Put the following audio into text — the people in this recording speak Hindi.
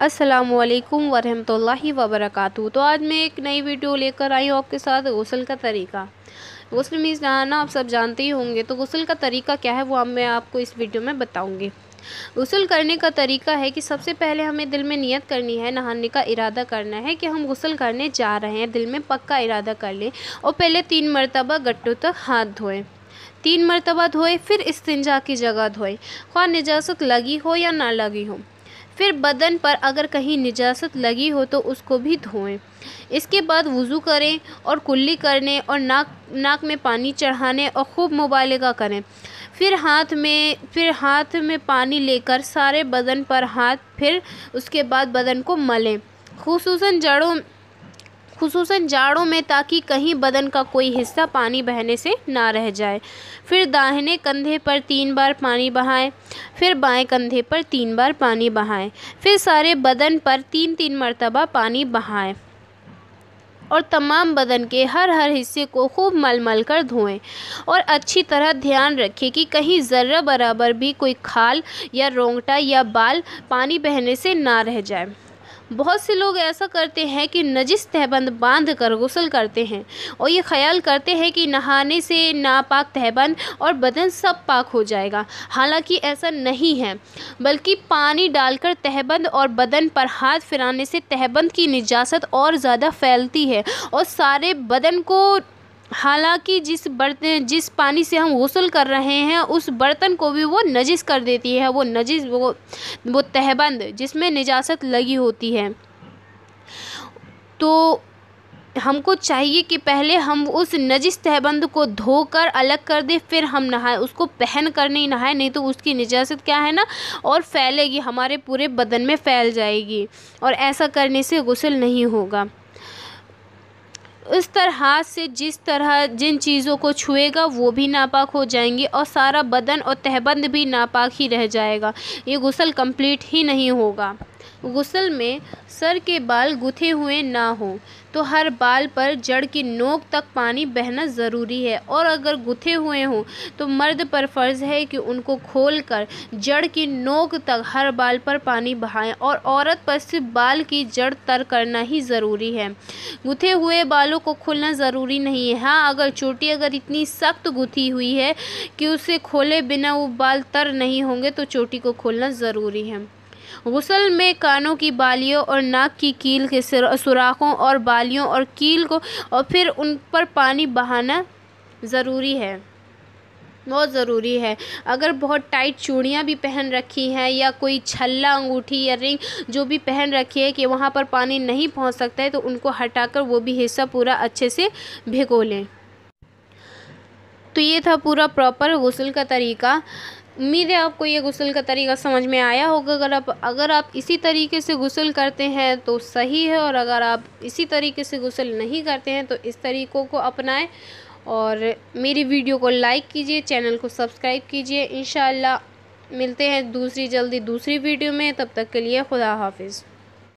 असलकम वरहमल वबरक तो आज मैं एक नई वीडियो लेकर आई हूँ आपके साथ गसल का तरीका। गसल मीज़ नहाना आप सब जानते ही होंगे। तो गसल का तरीका क्या है वो अब मैं आपको इस वीडियो में बताऊँगी। गसल करने का तरीका है कि सबसे पहले हमें दिल में नियत करनी है, नहाने का इरादा करना है कि हम गसल करने जा रहे हैं। दिल में पक्का इरादा कर लें और पहले तीन मरतबा गट्टों तक हाथ धोएँ। तीन मरतबा धोए, फिर इस्तिंजा की जगह धोए। ख्वा निजात लगी हो या ना लगी हो। फिर बदन पर अगर कहीं निजात लगी हो तो उसको भी धोएँ। इसके बाद वज़ू करें और कुल्ली करने और नाक नाक में पानी चढ़ाने और खूब मुबालगा करें। फिर हाथ में, फिर हाथ में पानी लेकर सारे बदन पर हाथ, फिर उसके बाद बदन को मलें। खूस जड़ों खसूस जाड़ों में ताकि कहीं बदन का कोई हिस्सा पानी बहने से ना रह जाए। फिर दाहिने कंधे पर तीन बार पानी बहाएँ, फिर बाएँ कंधे पर तीन बार पानी बहाएँ, फिर सारे बदन पर तीन तीन मरतबा पानी बहाएँ और तमाम बदन के हर हर हिस्से को खूब मल मल कर धोएँ। और अच्छी तरह ध्यान रखें कि कहीं ज़र्रा बराबर भी कोई खाल या रोंगटा या बाल पानी बहने से ना रह जाए। बहुत से लोग ऐसा करते हैं कि नजिस तहबंद बाँध कर गसल करते हैं और ये ख्याल करते हैं कि नहाने से नापाक तहबंद और बदन सब पाक हो जाएगा। हालाँकि ऐसा नहीं है, बल्कि पानी डालकर तहबंद और बदन पर हाथ फिराने से तहबंद की निजात और ज़्यादा फैलती है और सारे बदन को हालाँकि जिस बर्तन, जिस पानी से हम गसल कर रहे हैं, उस बर्तन को भी वो नजिस कर देती है, वो नजिस वो वो तहबंद जिसमें निजात लगी होती है। तो हमको चाहिए कि पहले हम उस नजिस तहबंद को धोकर अलग कर दें, फिर हम नहाएँ, उसको पहन कर नहीं नहाएँ, नहीं तो उसकी निजात क्या है ना, और फैलेगी, हमारे पूरे बदन में फैल जाएगी, और ऐसा करने से गसल नहीं होगा। इस तरह से जिस तरह जिन चीज़ों को छुएगा, वो भी नापाक हो जाएँगी और सारा बदन और तहबंद भी नापाक ही रह जाएगा। ये गुसल कंप्लीट ही नहीं होगा। गुसल में सर के बाल गुथे हुए ना हों तो हर बाल पर जड़ की नोक तक पानी बहना ज़रूरी है। और अगर गुथे हुए हों तो मर्द पर फ़र्ज़ है कि उनको खोल कर जड़ की नोक तक हर बाल पर पानी बहाएँ और औरत पर सिर्फ़ बाल की जड़ तर करना ही ज़रूरी है। गुथे हुए बालों को खोलना ज़रूरी नहीं है। हाँ अगर चोटी अगर इतनी सख्त गुथी हुई है कि उसे खोले बिना वो बाल तर नहीं होंगे तो चोटी को खोलना ज़रूरी है। गसल में कानों की बालियों और नाक की कील के सुराखों और बालियों और कील को, और फिर उन पर पानी बहाना ज़रूरी है। बहुत ज़रूरी है। अगर बहुत टाइट चूड़ियाँ भी पहन रखी हैं या कोई छल्ला, अंगूठी या रिंग जो भी पहन रखी है कि वहाँ पर पानी नहीं पहुँच सकता है तो उनको हटाकर वो भी हिस्सा पूरा अच्छे से भिगो लें। तो ये था पूरा प्रॉपर गसल का तरीका। उम्मीद है आपको ये गुसल का तरीका समझ में आया होगा। अगर आप अगर आप इसी तरीके से गुसल करते हैं तो सही है और अगर आप इसी तरीके से गुसल नहीं करते हैं तो इस तरीक़ों को अपनाएँ और मेरी वीडियो को लाइक कीजिए, चैनल को सब्सक्राइब कीजिए। इन मिलते हैं दूसरी जल्दी दूसरी वीडियो में। तब तक के लिए खुदा हाफिज़।